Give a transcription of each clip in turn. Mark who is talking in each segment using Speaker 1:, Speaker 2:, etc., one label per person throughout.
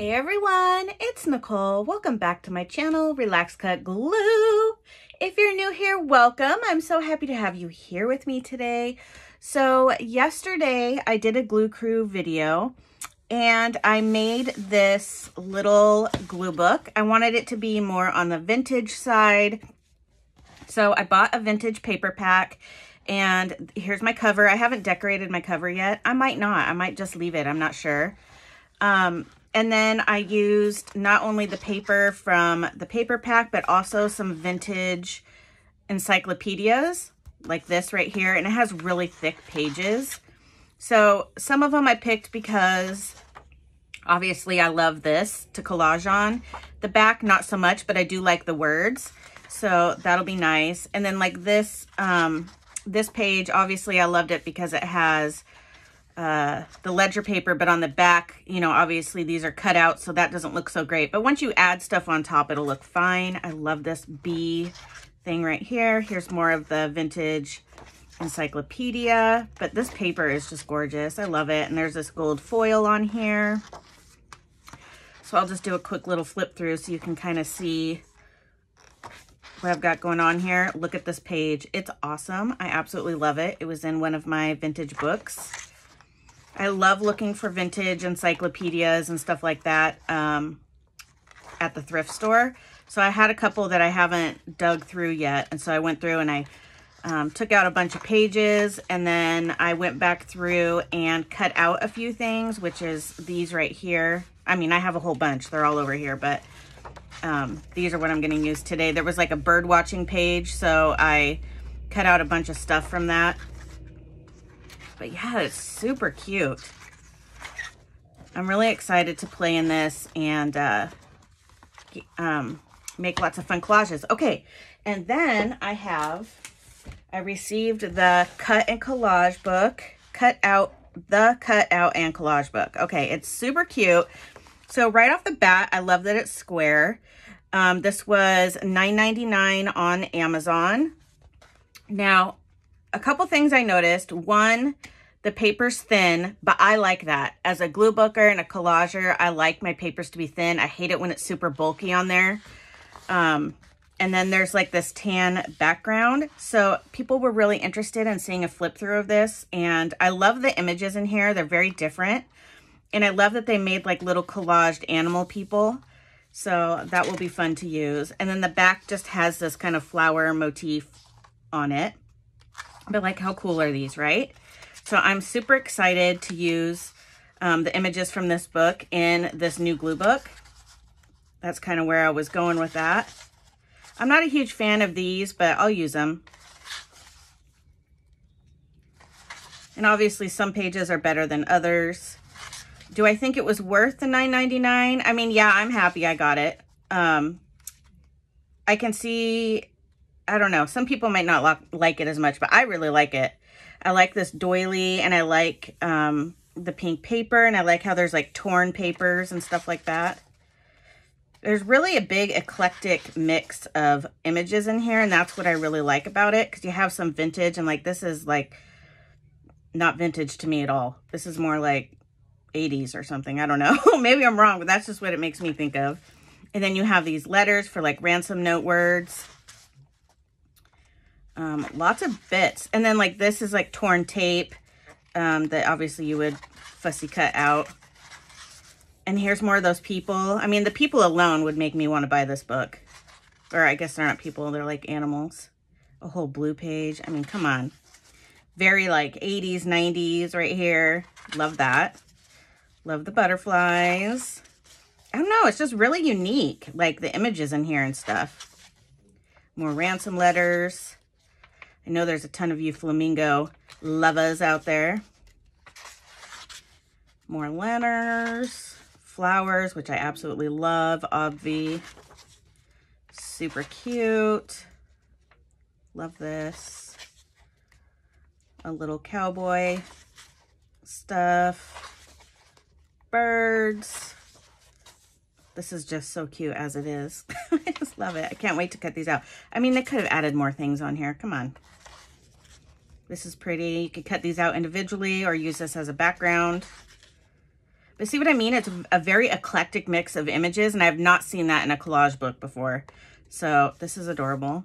Speaker 1: Hey everyone, it's Nicole. Welcome back to my channel, Relax Cut Glue. If you're new here, welcome. I'm so happy to have you here with me today. So yesterday I did a glue crew video and I made this little glue book. I wanted it to be more on the vintage side. So I bought a vintage paper pack and here's my cover. I haven't decorated my cover yet. I might not. I might just leave it. I'm not sure. Um, and then I used not only the paper from the paper pack, but also some vintage encyclopedias like this right here. And it has really thick pages. So some of them I picked because obviously I love this to collage on. The back, not so much, but I do like the words. So that'll be nice. And then like this, um, this page, obviously I loved it because it has uh, the ledger paper, but on the back, you know, obviously these are cut out, so that doesn't look so great. But once you add stuff on top, it'll look fine. I love this B thing right here. Here's more of the vintage encyclopedia, but this paper is just gorgeous. I love it. And there's this gold foil on here. So I'll just do a quick little flip through so you can kind of see what I've got going on here. Look at this page. It's awesome. I absolutely love it. It was in one of my vintage books. I love looking for vintage encyclopedias and stuff like that um, at the thrift store. So I had a couple that I haven't dug through yet. And so I went through and I um, took out a bunch of pages and then I went back through and cut out a few things, which is these right here. I mean, I have a whole bunch. They're all over here, but um, these are what I'm going to use today. There was like a bird watching page, so I cut out a bunch of stuff from that. But yeah, it's super cute. I'm really excited to play in this and uh, um, make lots of fun collages. Okay, and then I have, I received the cut and collage book, cut out, the cut out and collage book. Okay, it's super cute. So right off the bat, I love that it's square. Um, this was $9.99 on Amazon. Now, a couple things I noticed. One, the paper's thin, but I like that. As a glue booker and a collager, I like my papers to be thin. I hate it when it's super bulky on there. Um, and then there's like this tan background. So people were really interested in seeing a flip through of this. And I love the images in here. They're very different. And I love that they made like little collaged animal people. So that will be fun to use. And then the back just has this kind of flower motif on it. But like, how cool are these, right? So I'm super excited to use um, the images from this book in this new glue book. That's kind of where I was going with that. I'm not a huge fan of these, but I'll use them. And obviously some pages are better than others. Do I think it was worth the $9.99? I mean, yeah, I'm happy I got it. Um, I can see, I don't know, some people might not like it as much, but I really like it. I like this doily and I like um, the pink paper and I like how there's like torn papers and stuff like that. There's really a big eclectic mix of images in here and that's what I really like about it because you have some vintage and like this is like not vintage to me at all. This is more like 80s or something. I don't know. Maybe I'm wrong, but that's just what it makes me think of. And then you have these letters for like ransom note words. Um, lots of bits. And then like this is like torn tape um, that obviously you would fussy cut out. And here's more of those people. I mean, the people alone would make me want to buy this book. Or I guess they're not people, they're like animals. A whole blue page. I mean, come on. Very like 80s, 90s right here. Love that. Love the butterflies. I don't know, it's just really unique, like the images in here and stuff. More ransom letters. I know there's a ton of you flamingo lovers out there. More letters, flowers, which I absolutely love, obvi. Super cute. Love this. A little cowboy stuff birds. This is just so cute as it is. I just love it. I can't wait to cut these out. I mean, they could have added more things on here. Come on. This is pretty. You could cut these out individually or use this as a background. But see what I mean? It's a very eclectic mix of images, and I have not seen that in a collage book before. So this is adorable.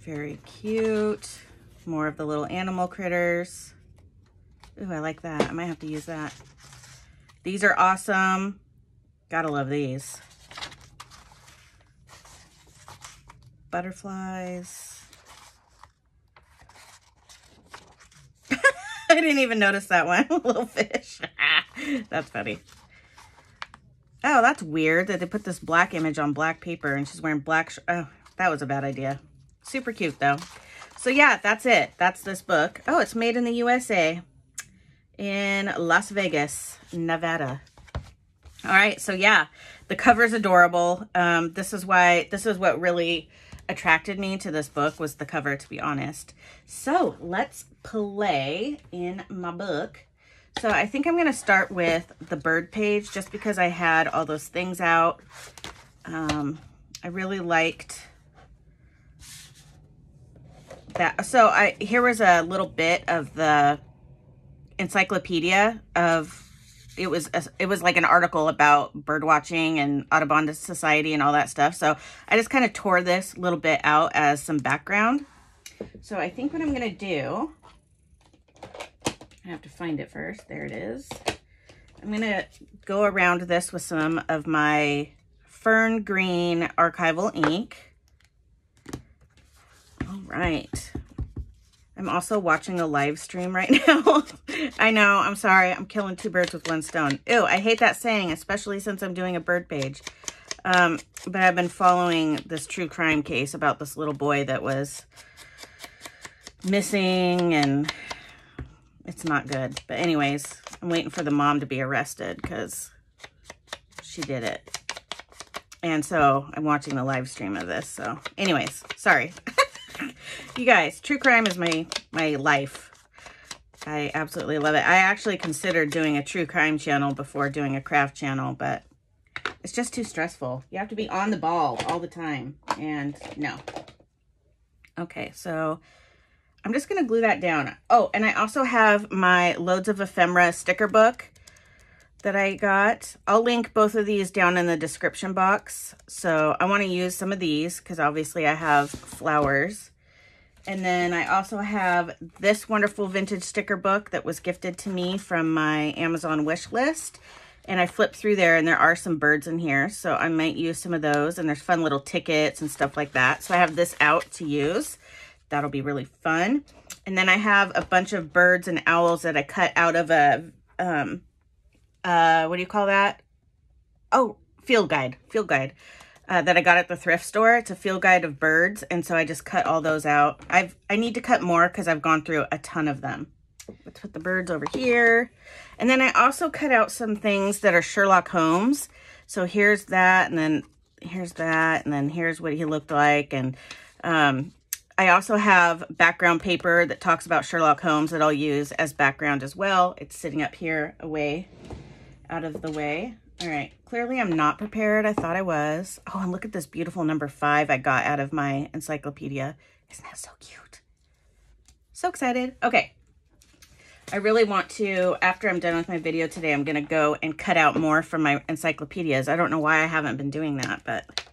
Speaker 1: Very cute. More of the little animal critters. Ooh, I like that. I might have to use that. These are awesome. Gotta love these. Butterflies. I didn't even notice that one. little fish. that's funny. Oh, that's weird that they put this black image on black paper and she's wearing black. oh, that was a bad idea. Super cute though. So yeah, that's it. That's this book. Oh, it's made in the USA in Las Vegas, Nevada. All right, so yeah, the cover is adorable. Um, this is why, this is what really attracted me to this book was the cover, to be honest. So let's play in my book. So I think I'm going to start with the bird page just because I had all those things out. Um, I really liked that. So I here was a little bit of the encyclopedia of it was a, it was like an article about bird watching and Audubon Society and all that stuff. So I just kind of tore this little bit out as some background. So I think what I'm going to do, I have to find it first. There it is. I'm going to go around this with some of my Fern Green Archival ink. All right. I'm also watching a live stream right now. I know, I'm sorry. I'm killing two birds with one stone. Ew, I hate that saying, especially since I'm doing a bird page. Um, but I've been following this true crime case about this little boy that was missing and it's not good. But anyways, I'm waiting for the mom to be arrested because she did it. And so I'm watching the live stream of this. So anyways, sorry. you guys, true crime is my, my life. I absolutely love it. I actually considered doing a true crime channel before doing a craft channel, but it's just too stressful. You have to be on the ball all the time, and no. Okay, so I'm just going to glue that down. Oh, and I also have my Loads of Ephemera sticker book that I got. I'll link both of these down in the description box. So I want to use some of these because obviously I have flowers. And then I also have this wonderful vintage sticker book that was gifted to me from my Amazon wish list. And I flipped through there and there are some birds in here. So I might use some of those and there's fun little tickets and stuff like that. So I have this out to use. That'll be really fun. And then I have a bunch of birds and owls that I cut out of a, um, uh, what do you call that? Oh, field guide, field guide uh, that I got at the thrift store. It's a field guide of birds. And so I just cut all those out. I've, I need to cut more because I've gone through a ton of them. Let's put the birds over here. And then I also cut out some things that are Sherlock Holmes. So here's that, and then here's that, and then here's what he looked like. And um, I also have background paper that talks about Sherlock Holmes that I'll use as background as well. It's sitting up here away, out of the way. All right, clearly I'm not prepared. I thought I was. Oh, and look at this beautiful number five I got out of my encyclopedia. Isn't that so cute? So excited. Okay. I really want to, after I'm done with my video today, I'm going to go and cut out more from my encyclopedias. I don't know why I haven't been doing that, but...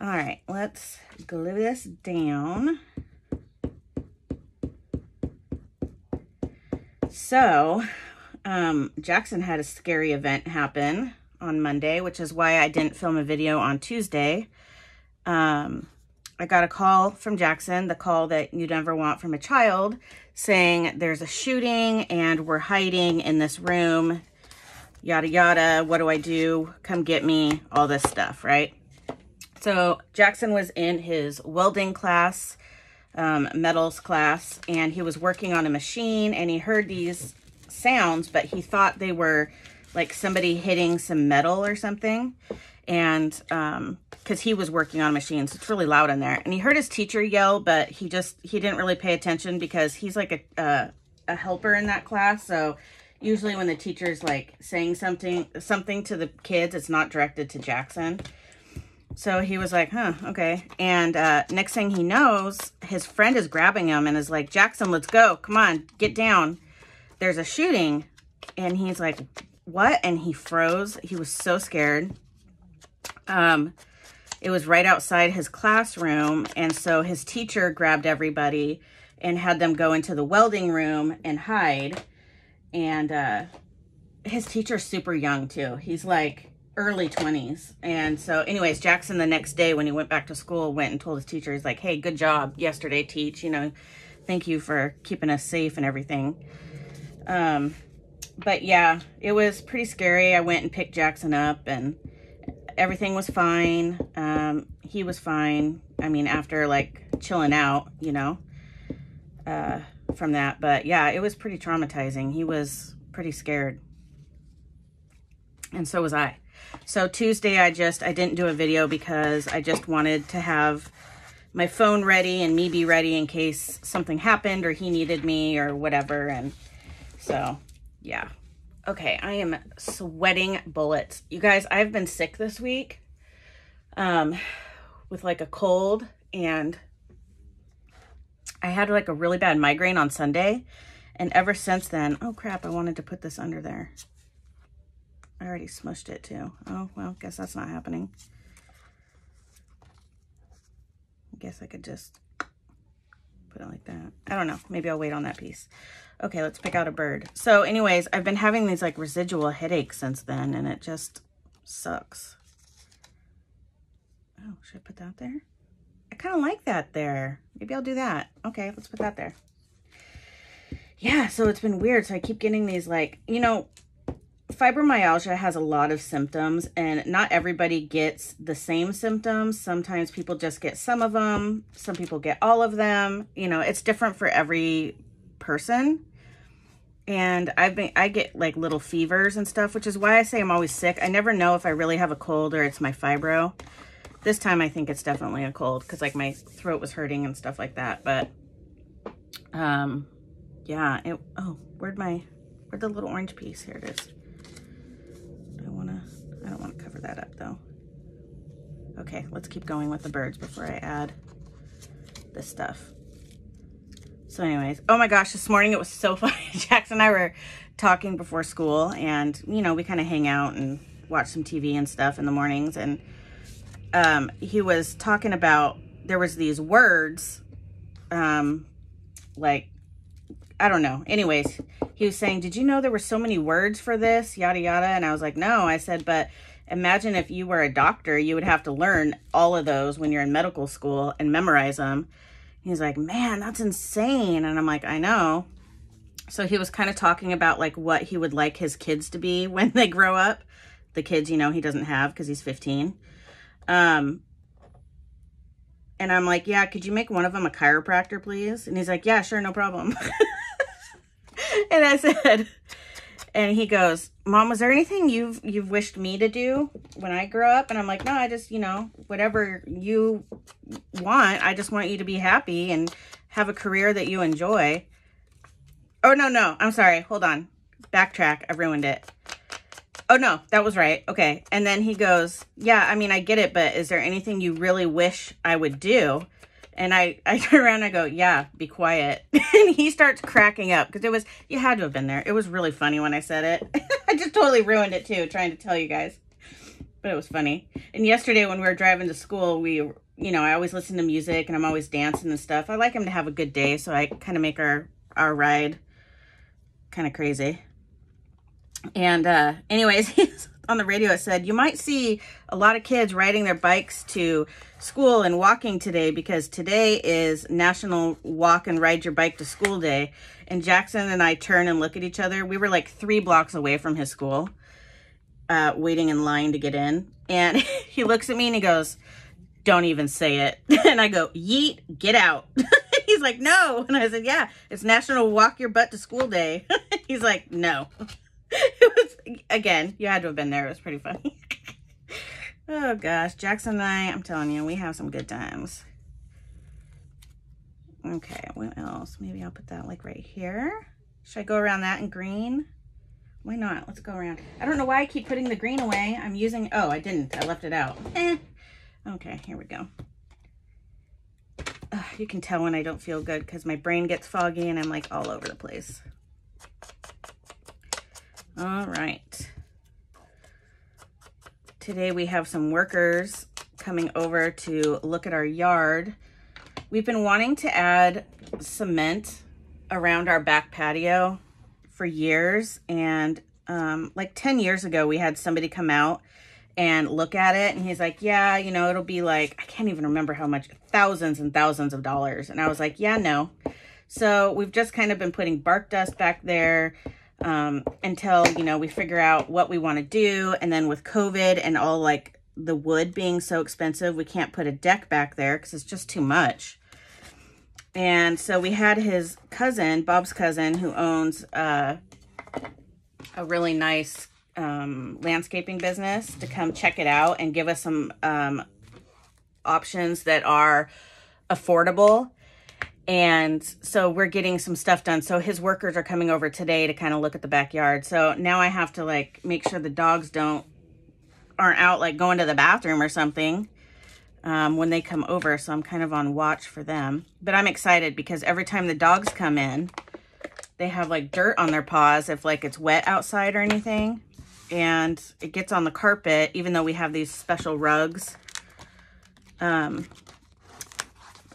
Speaker 1: All right, let's glue this down. So, um, Jackson had a scary event happen on Monday, which is why I didn't film a video on Tuesday. Um, I got a call from Jackson, the call that you never want from a child, saying there's a shooting and we're hiding in this room, yada, yada. What do I do? Come get me, all this stuff, right? So Jackson was in his welding class, um, metals class, and he was working on a machine and he heard these sounds, but he thought they were like somebody hitting some metal or something. And um, because he was working on machines, it's really loud in there. And he heard his teacher yell, but he just, he didn't really pay attention because he's like a, uh, a helper in that class. So usually when the teacher's like saying something, something to the kids, it's not directed to Jackson. so he was like, huh, okay. And uh, next thing he knows, his friend is grabbing him and is like, Jackson, let's go. Come on, get down. There's a shooting. And he's like, what? And he froze. He was so scared. Um, it was right outside his classroom. And so his teacher grabbed everybody and had them go into the welding room and hide. And uh, his teacher's super young too. He's like early 20s. And so anyways, Jackson the next day when he went back to school went and told his teacher, he's like, hey, good job yesterday, teach. You know, thank you for keeping us safe and everything. Um, but yeah, it was pretty scary. I went and picked Jackson up and everything was fine. Um, he was fine. I mean, after like chilling out, you know, uh, from that. But yeah, it was pretty traumatizing. He was pretty scared. And so was I. So Tuesday, I just, I didn't do a video because I just wanted to have my phone ready and me be ready in case something happened or he needed me or whatever. And so, yeah. Okay, I am sweating bullets. You guys, I've been sick this week um, with like a cold and I had like a really bad migraine on Sunday. And ever since then, oh crap, I wanted to put this under there. I already smushed it too. Oh, well, guess that's not happening. I guess I could just put it like that. I don't know. Maybe I'll wait on that piece. Okay, let's pick out a bird. So anyways, I've been having these like residual headaches since then and it just sucks. Oh, should I put that there? I kind of like that there. Maybe I'll do that. Okay, let's put that there. Yeah, so it's been weird. So I keep getting these like, you know, fibromyalgia has a lot of symptoms and not everybody gets the same symptoms. Sometimes people just get some of them. Some people get all of them. You know, it's different for every person and I've been I get like little fevers and stuff, which is why I say I'm always sick. I never know if I really have a cold or it's my fibro. This time I think it's definitely a cold because like my throat was hurting and stuff like that. But um yeah, it oh, where'd my where'd the little orange piece? Here it is. I wanna I don't want to cover that up though. Okay, let's keep going with the birds before I add this stuff. So anyways, oh my gosh, this morning it was so funny. Jackson and I were talking before school and, you know, we kind of hang out and watch some TV and stuff in the mornings. And um, he was talking about, there was these words, um, like, I don't know. Anyways, he was saying, did you know there were so many words for this? Yada, yada. And I was like, no. I said, but imagine if you were a doctor, you would have to learn all of those when you're in medical school and memorize them. He's like, man, that's insane. And I'm like, I know. So he was kind of talking about like what he would like his kids to be when they grow up. The kids, you know, he doesn't have because he's 15. Um, and I'm like, yeah, could you make one of them a chiropractor, please? And he's like, yeah, sure, no problem. and I said, and he goes, Mom, was there anything you've you've wished me to do when I grow up? And I'm like, no, I just, you know, whatever you want. I just want you to be happy and have a career that you enjoy. Oh, no, no. I'm sorry. Hold on. Backtrack. I ruined it. Oh, no. That was right. Okay. And then he goes, yeah, I mean, I get it, but is there anything you really wish I would do? And I, I turn around and I go, yeah, be quiet. and he starts cracking up because it was, you had to have been there. It was really funny when I said it. I just totally ruined it too, trying to tell you guys. But it was funny. And yesterday when we were driving to school, we, you know, I always listen to music and I'm always dancing and stuff. I like him to have a good day. So I kind of make our, our ride kind of crazy. And uh, anyways, on the radio, it said, you might see a lot of kids riding their bikes to school and walking today because today is National Walk and Ride Your Bike to School Day. And Jackson and I turn and look at each other. We were like three blocks away from his school, uh, waiting in line to get in. And he looks at me and he goes, don't even say it. And I go, yeet, get out. He's like, no. And I said, yeah, it's National Walk Your Butt to School Day. He's like, no. It was, again, you had to have been there. It was pretty funny. Oh gosh, Jackson and I, I'm telling you, we have some good times. Okay, what else? Maybe I'll put that like right here. Should I go around that in green? Why not? Let's go around. I don't know why I keep putting the green away. I'm using, oh, I didn't. I left it out. Eh. Okay, here we go. Uh, you can tell when I don't feel good because my brain gets foggy and I'm like all over the place. All right. Today we have some workers coming over to look at our yard. We've been wanting to add cement around our back patio for years. And um, like 10 years ago, we had somebody come out and look at it. And he's like, yeah, you know, it'll be like, I can't even remember how much, thousands and thousands of dollars. And I was like, yeah, no. So we've just kind of been putting bark dust back there um, until, you know, we figure out what we want to do. And then with COVID and all like the wood being so expensive, we can't put a deck back there because it's just too much. And so we had his cousin, Bob's cousin, who owns uh, a really nice um, landscaping business to come check it out and give us some um, options that are affordable. And so we're getting some stuff done. So his workers are coming over today to kind of look at the backyard. So now I have to like make sure the dogs don't aren't out like going to the bathroom or something um, when they come over. So I'm kind of on watch for them. But I'm excited because every time the dogs come in, they have like dirt on their paws if like it's wet outside or anything. And it gets on the carpet, even though we have these special rugs. Um,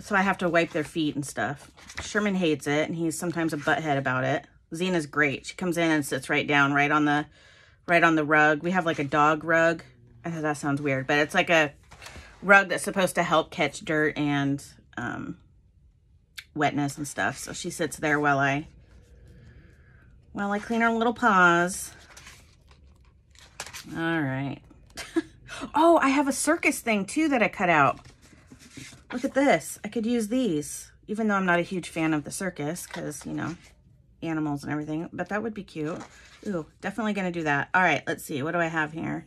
Speaker 1: so I have to wipe their feet and stuff. Sherman hates it, and he's sometimes a butthead about it. Zena's great. She comes in and sits right down, right on the, right on the rug. We have like a dog rug. I know that sounds weird, but it's like a rug that's supposed to help catch dirt and um, wetness and stuff. So she sits there while I, while I clean her little paws. All right. oh, I have a circus thing too that I cut out. Look at this. I could use these, even though I'm not a huge fan of the circus because, you know, animals and everything, but that would be cute. Ooh, definitely going to do that. All right, let's see. What do I have here?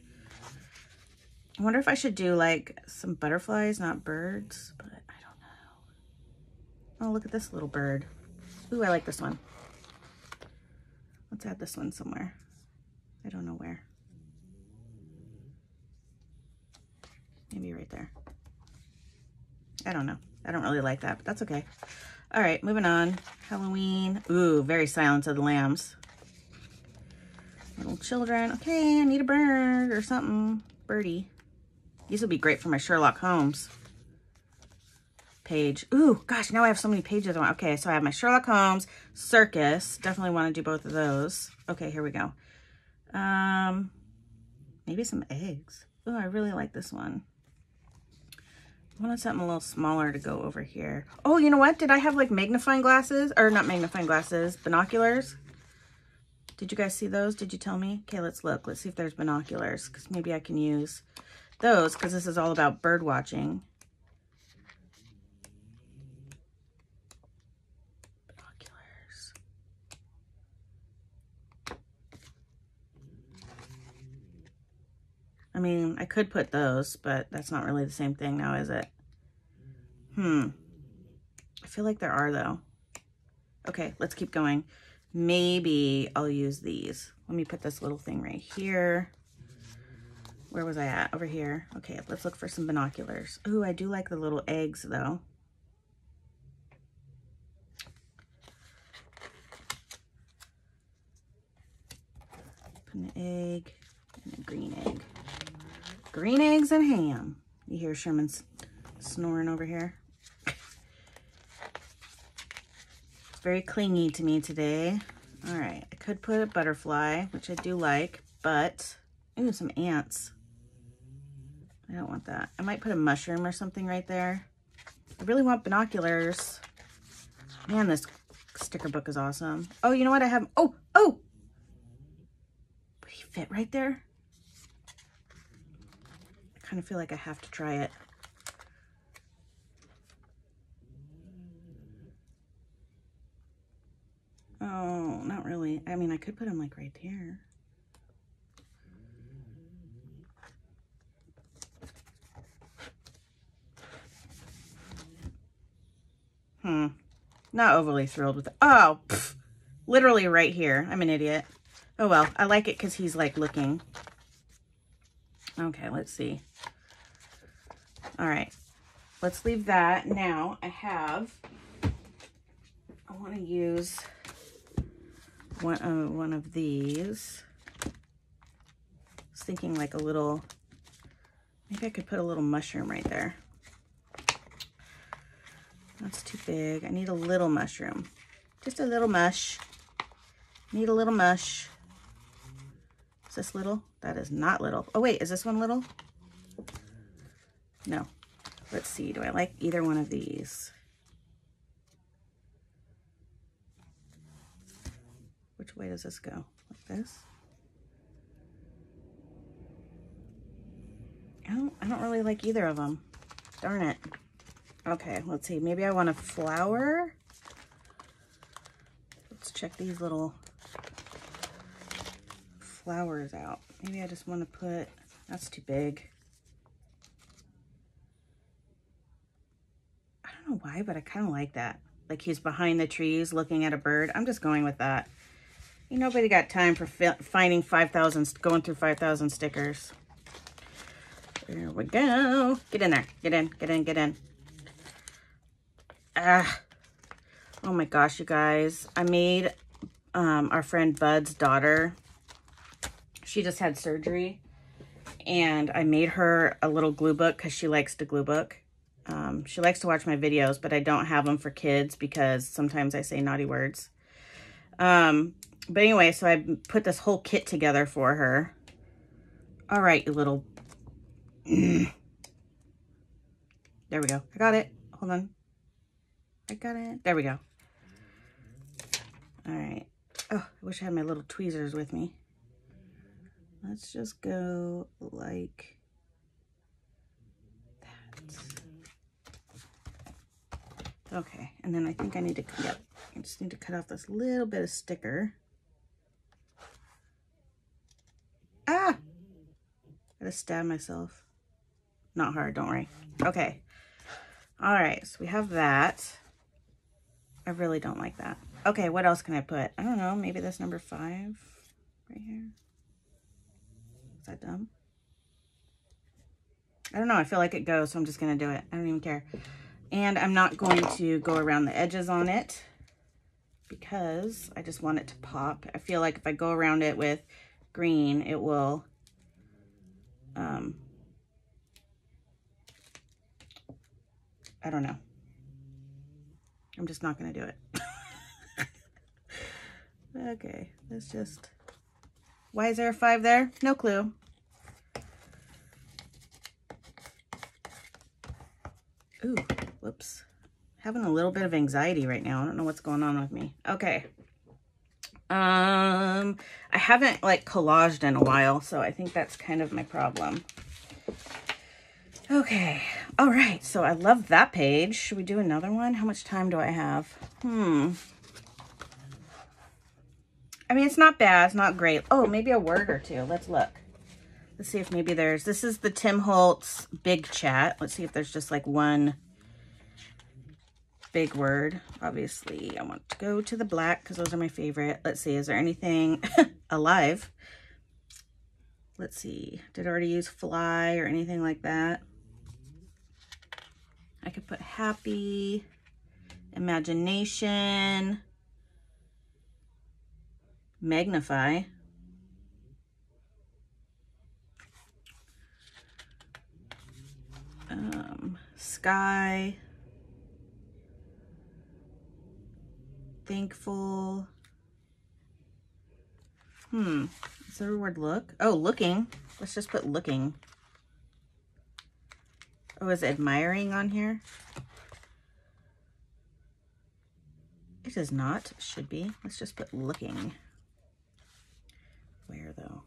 Speaker 1: I wonder if I should do like some butterflies, not birds, but I don't know. Oh, look at this little bird. Ooh, I like this one. Let's add this one somewhere. I don't know where. Maybe right there. I don't know. I don't really like that, but that's okay. All right, moving on. Halloween. Ooh, very Silence of the Lambs. Little children. Okay, I need a bird or something. Birdie. These would be great for my Sherlock Holmes page. Ooh, gosh, now I have so many pages. Okay, so I have my Sherlock Holmes, Circus. Definitely want to do both of those. Okay, here we go. Um, maybe some eggs. Oh, I really like this one. Wanted something a little smaller to go over here. Oh, you know what? Did I have like magnifying glasses? Or not magnifying glasses, binoculars? Did you guys see those? Did you tell me? Okay, let's look. Let's see if there's binoculars because maybe I can use those because this is all about bird watching. Binoculars. I mean, I could put those, but that's not really the same thing now, is it? Hmm. I feel like there are, though. Okay, let's keep going. Maybe I'll use these. Let me put this little thing right here where was I at? Over here. Okay, let's look for some binoculars. Ooh, I do like the little eggs though. Put an egg and a green egg. Green eggs and ham. You hear Sherman's snoring over here. It's very clingy to me today. All right, I could put a butterfly, which I do like, but, ooh, some ants. I don't want that. I might put a mushroom or something right there. I really want binoculars. Man, this sticker book is awesome. Oh, you know what? I have, oh, oh! Would he fit right there? Kind of feel like I have to try it. Oh, not really. I mean, I could put him like right there. Hmm. Not overly thrilled with it. Oh, pff, literally right here. I'm an idiot. Oh, well. I like it because he's, like, looking. Okay, let's see. All right, let's leave that. Now I have, I want to use one, uh, one of these. I was thinking like a little, maybe I could put a little mushroom right there. That's too big. I need a little mushroom. Just a little mush. Need a little mush. Is this little? That is not little. Oh, wait. Is this one little? No. Let's see. Do I like either one of these? Which way does this go? Like this? I don't, I don't really like either of them. Darn it. Okay, let's see. Maybe I want a flower. Let's check these little flowers out. Maybe I just want to put, that's too big. I don't know why, but I kind of like that. Like he's behind the trees looking at a bird. I'm just going with that. Ain't nobody got time for finding 5,000, going through 5,000 stickers. There we go. Get in there. Get in, get in, get in. Ah. Oh my gosh, you guys. I made um, our friend Bud's daughter. She just had surgery. And I made her a little glue book because she likes to glue book. Um, she likes to watch my videos, but I don't have them for kids because sometimes I say naughty words. Um, but anyway, so I put this whole kit together for her. All right, you little... there we go. I got it. Hold on. I got it. There we go. All right. Oh, I wish I had my little tweezers with me. Let's just go like that. Okay, and then I think I need to, yep, I just need to cut off this little bit of sticker. Ah! I just stabbed myself. Not hard, don't worry. Okay. All right, so we have that. I really don't like that. Okay, what else can I put? I don't know. Maybe this number five right here. That dumb? I don't know. I feel like it goes, so I'm just going to do it. I don't even care. And I'm not going to go around the edges on it because I just want it to pop. I feel like if I go around it with green, it will um, I don't know. I'm just not going to do it. okay, let's just... Why is there a five there? No clue. Ooh, whoops. Having a little bit of anxiety right now. I don't know what's going on with me. Okay. Um, I haven't like collaged in a while, so I think that's kind of my problem. Okay. All right. So I love that page. Should we do another one? How much time do I have? Hmm. I mean, it's not bad. It's not great. Oh, maybe a word or two. Let's look. Let's see if maybe there's... This is the Tim Holtz big chat. Let's see if there's just like one big word. Obviously, I want to go to the black because those are my favorite. Let's see. Is there anything alive? Let's see. Did I already use fly or anything like that? I could put happy, imagination, magnify. Um, sky, thankful. Hmm, is there a word look? Oh, looking. Let's just put looking. Oh, is admiring on here? It is not. Should be. Let's just put looking. Where, though?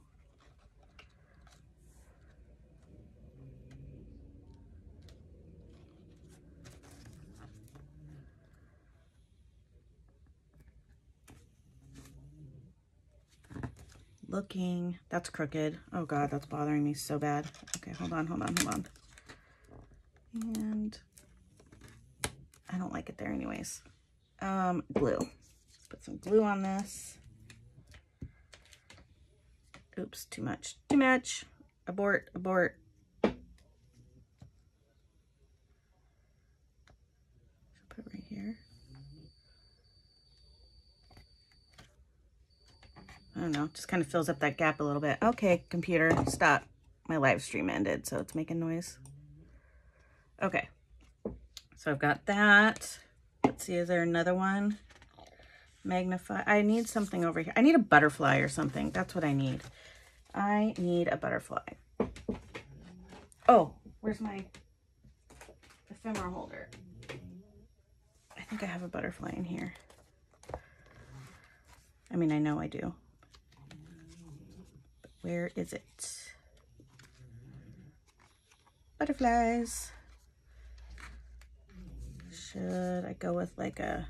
Speaker 1: Looking. That's crooked. Oh, God, that's bothering me so bad. Okay, hold on, hold on, hold on. And I don't like it there anyways. Um, glue. Let's put some glue on this. Oops, too much, too much. Abort, abort. Put right here. I don't know, just kind of fills up that gap a little bit. Okay, computer, stop. My live stream ended, so it's making noise. Okay, so I've got that. Let's see, is there another one? Magnify. I need something over here. I need a butterfly or something. That's what I need. I need a butterfly. Oh, where's my ephemera holder? I think I have a butterfly in here. I mean, I know I do. But where is it? Butterflies. Should I go with like a...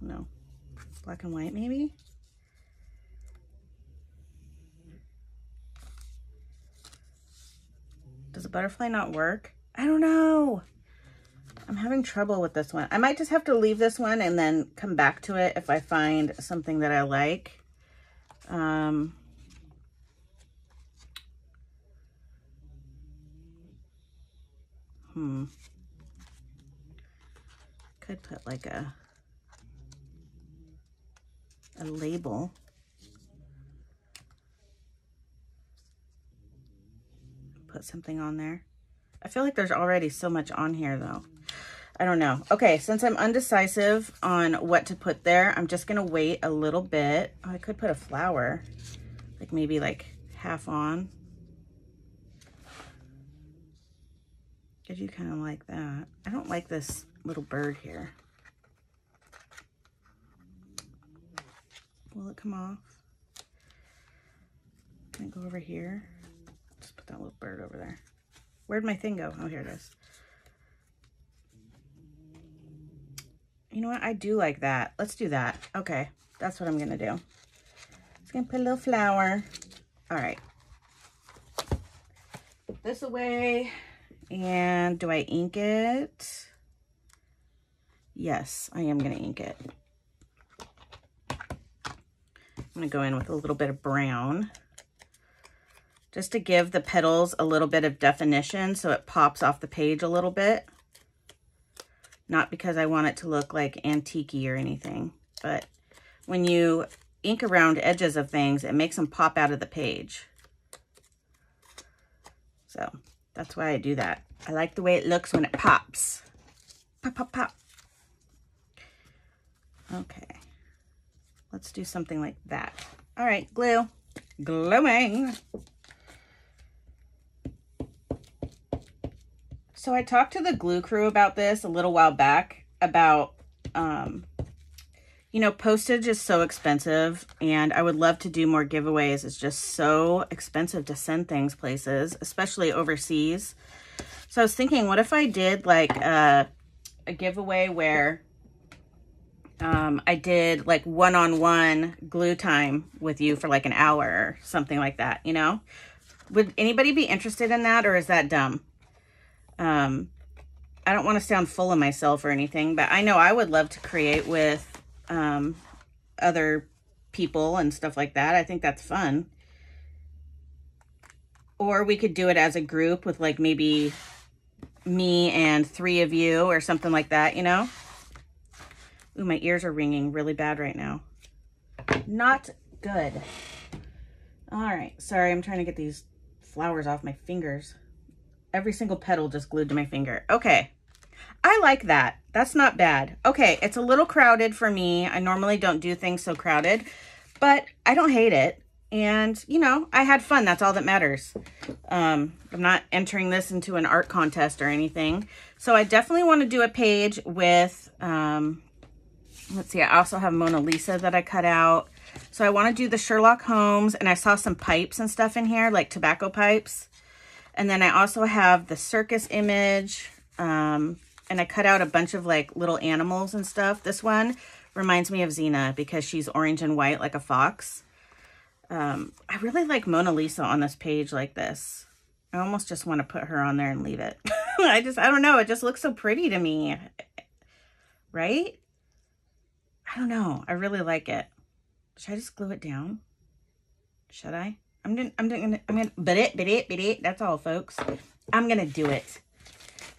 Speaker 1: No. Black and white, maybe? Does a butterfly not work? I don't know. I'm having trouble with this one. I might just have to leave this one and then come back to it if I find something that I like. Um, hmm. Could put like a, a label. Put something on there. I feel like there's already so much on here though. I don't know. Okay, since I'm undecisive on what to put there, I'm just going to wait a little bit. Oh, I could put a flower, like maybe like half on. I do kind of like that. I don't like this little bird here. Will it come off? Can I go over here? Just put that little bird over there. Where'd my thing go? Oh, here it is. You know what? I do like that. Let's do that. Okay. That's what I'm going to do. Just going to put a little flower. All right. Put this away. And do I ink it? Yes, I am going to ink it. I'm to go in with a little bit of brown just to give the petals a little bit of definition so it pops off the page a little bit. Not because I want it to look like antique or anything, but when you ink around edges of things, it makes them pop out of the page. So that's why I do that. I like the way it looks when it pops. Pop, pop, pop. Okay. Let's do something like that. All right, glue. Gluing. So I talked to the glue crew about this a little while back about, um, you know, postage is so expensive and I would love to do more giveaways. It's just so expensive to send things places, especially overseas. So I was thinking, what if I did like a, a giveaway where um, I did like one-on-one -on -one glue time with you for like an hour or something like that, you know? Would anybody be interested in that or is that dumb? Um, I don't want to sound full of myself or anything, but I know I would love to create with um, other people and stuff like that. I think that's fun. Or we could do it as a group with like maybe me and three of you or something like that, you know? Ooh, my ears are ringing really bad right now. Not good. All right. Sorry, I'm trying to get these flowers off my fingers every single petal just glued to my finger. Okay. I like that. That's not bad. Okay, it's a little crowded for me. I normally don't do things so crowded, but I don't hate it. And, you know, I had fun. That's all that matters. Um, I'm not entering this into an art contest or anything. So I definitely want to do a page with, um, let's see, I also have Mona Lisa that I cut out. So I want to do the Sherlock Holmes, and I saw some pipes and stuff in here, like tobacco pipes. And then I also have the circus image. Um, and I cut out a bunch of like little animals and stuff. This one reminds me of Xena because she's orange and white like a fox. Um, I really like Mona Lisa on this page like this. I almost just want to put her on there and leave it. I just, I don't know. It just looks so pretty to me. Right? I don't know. I really like it. Should I just glue it down? Should I? I'm gonna, I'm gonna, I'm gonna, but it, but it, but it. That's all, folks. I'm gonna do it.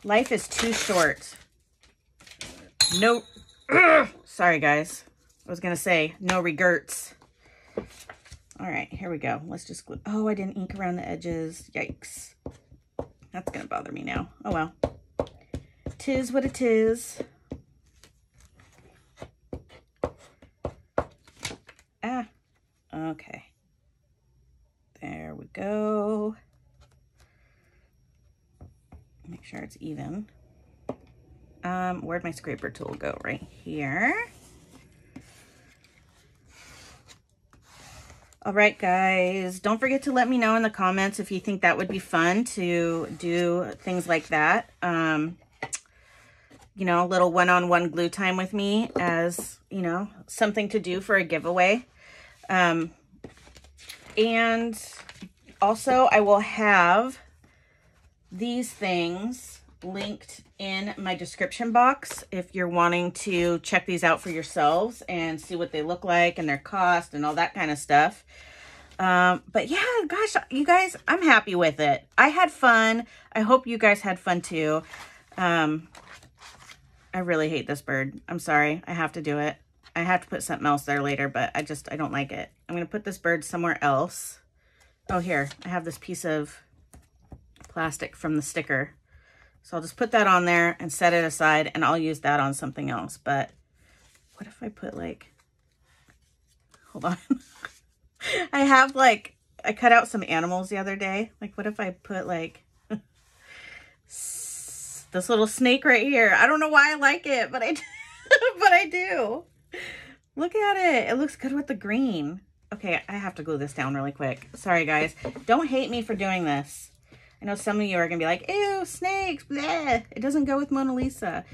Speaker 1: Life is too short. No, Sorry, guys. I was to say no regrets. All right, here we go. Let's just glue. Oh, I didn't ink around the edges. Yikes. That's to bother me now. Oh, well. Tis what it is. Ah, okay. There we go. Make sure it's even. Um, where'd my scraper tool go? Right here. All right, guys, don't forget to let me know in the comments if you think that would be fun to do things like that. Um, you know, a little one-on-one -on -one glue time with me as, you know, something to do for a giveaway. Um, and also I will have these things linked in my description box if you're wanting to check these out for yourselves and see what they look like and their cost and all that kind of stuff. Um, but yeah, gosh, you guys, I'm happy with it. I had fun. I hope you guys had fun too. Um, I really hate this bird. I'm sorry. I have to do it. I have to put something else there later, but I just, I don't like it. I'm going to put this bird somewhere else. Oh, here, I have this piece of plastic from the sticker. So I'll just put that on there and set it aside and I'll use that on something else. But what if I put like, hold on. I have like, I cut out some animals the other day. Like what if I put like this little snake right here. I don't know why I like it, but I, but I do. Look at it. It looks good with the green. Okay, I have to glue this down really quick. Sorry, guys. Don't hate me for doing this. I know some of you are going to be like, ew, snakes, bleh. It doesn't go with Mona Lisa.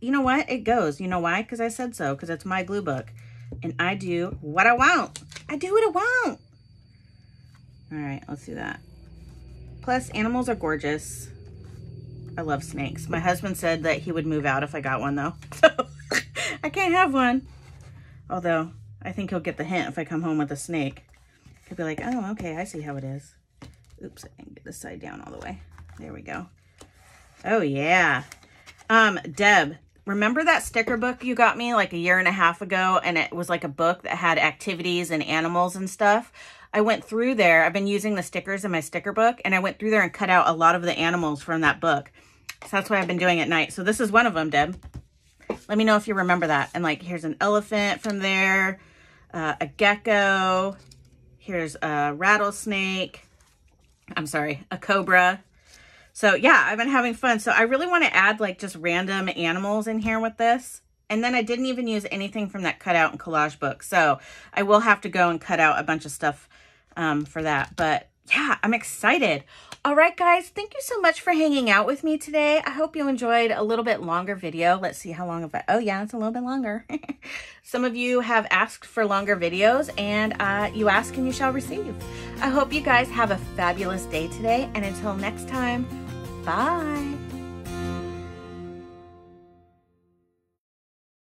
Speaker 1: You know what? It goes. You know why? Because I said so. Because it's my glue book. And I do what I want. I do what I want. All right, let's do that. Plus, animals are gorgeous. I love snakes. My husband said that he would move out if I got one, though. So I can't have one. Although, I think he'll get the hint if I come home with a snake. He'll be like, oh, okay, I see how it is. Oops, I can get this side down all the way. There we go. Oh, yeah. Um, Deb, remember that sticker book you got me like a year and a half ago? And it was like a book that had activities and animals and stuff. I went through there. I've been using the stickers in my sticker book. And I went through there and cut out a lot of the animals from that book. So that's what I've been doing at night. So this is one of them, Deb. Let me know if you remember that. And like, here's an elephant from there, uh, a gecko. Here's a rattlesnake. I'm sorry, a cobra. So yeah, I've been having fun. So I really want to add like just random animals in here with this. And then I didn't even use anything from that cutout and collage book. So I will have to go and cut out a bunch of stuff um, for that. But yeah, I'm excited. All right, guys, thank you so much for hanging out with me today. I hope you enjoyed a little bit longer video. Let's see how long of it. Oh, yeah, it's a little bit longer. Some of you have asked for longer videos, and uh, you ask and you shall receive. I hope you guys have a fabulous day today, and until next time, bye.